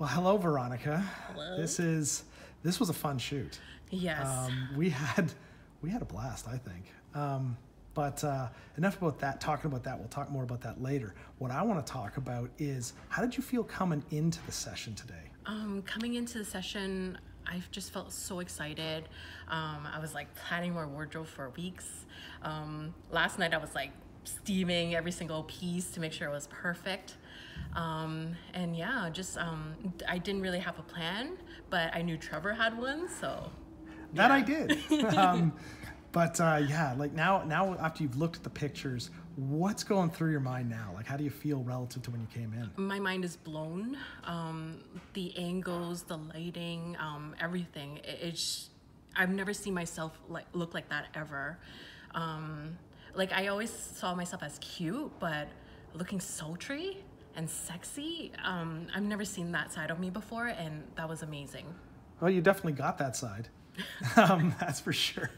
Well, hello, Veronica. Hello. This is this was a fun shoot. Yes. Um, we had we had a blast, I think. Um, but uh, enough about that. Talking about that, we'll talk more about that later. What I want to talk about is how did you feel coming into the session today? um, coming into the session, I just felt so excited. Um, I was like planning my wardrobe for weeks. Um, last night, I was like steaming every single piece to make sure it was perfect. Um, and yeah, just um, I didn't really have a plan, but I knew Trevor had one, so That I did. um, but uh, yeah, like now, now after you've looked at the pictures, what's going through your mind now? Like, how do you feel relative to when you came in? my mind is blown. Um, the angles, the lighting, um, everything. It, it's I've never seen myself like look like that ever. Um, like I always saw myself as cute, but looking sultry and sexy. Um, I've never seen that side of me before, and that was amazing. Well, you definitely got that side. um, that's for sure.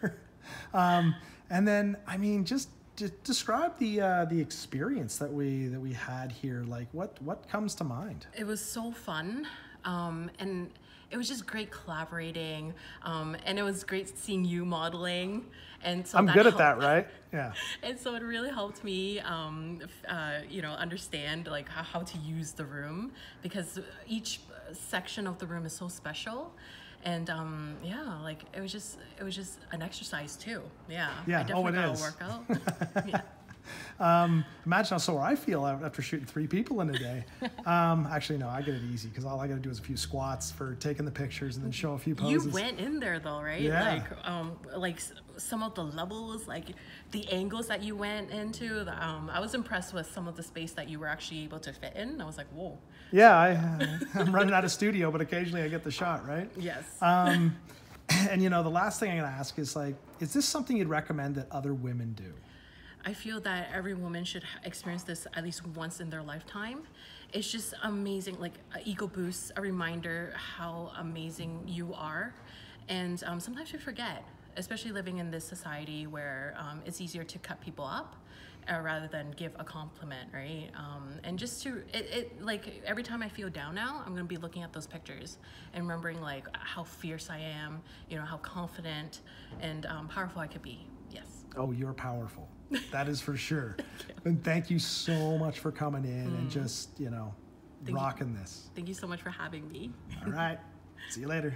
Um, and then, I mean, just d- describe the uh, the experience that we that we had here. Like, what what comes to mind? It was so fun, um, and it was just great collaborating, um, and it was great seeing you modeling. And so I'm good at that, right? Yeah. and so it really helped me um, uh, you know understand like how, how to use the room because each section of the room is so special and um, yeah like it was just it was just an exercise too yeah Yeah, i oh, definitely it got is. a workout yeah Imagine how sore I feel after shooting three people in a day. Um, actually, no, I get it easy because all I got to do is a few squats for taking the pictures and then show a few poses. you went in there though right Yeah. like um like some of the levels like the angles that you went into the, um i was impressed with some of the space that you were actually able to fit in i was like whoa Yeah, I, I'm running out of studio, but occasionally I get the shot, right? yes Um, and you know, the last thing I'm gonna ask is like, is this something you'd recommend that other women do? I feel that every woman should experience this at least once in their lifetime. It's just amazing, like a ego boost, a reminder how amazing you are. And um, sometimes we forget, especially living in this society where um, it's easier to cut people up uh, rather than give a compliment, right? Um, and just to, it, it, like every time I feel down now, I'm gonna be looking at those pictures and remembering like how fierce I am, you know, how confident and um, powerful I could be. Yes. Oh, you're powerful. That is for sure. And thank you so much for coming in and mm. just, you know, Thank you. rocking this. Thank you so much for having me. All right. See you later.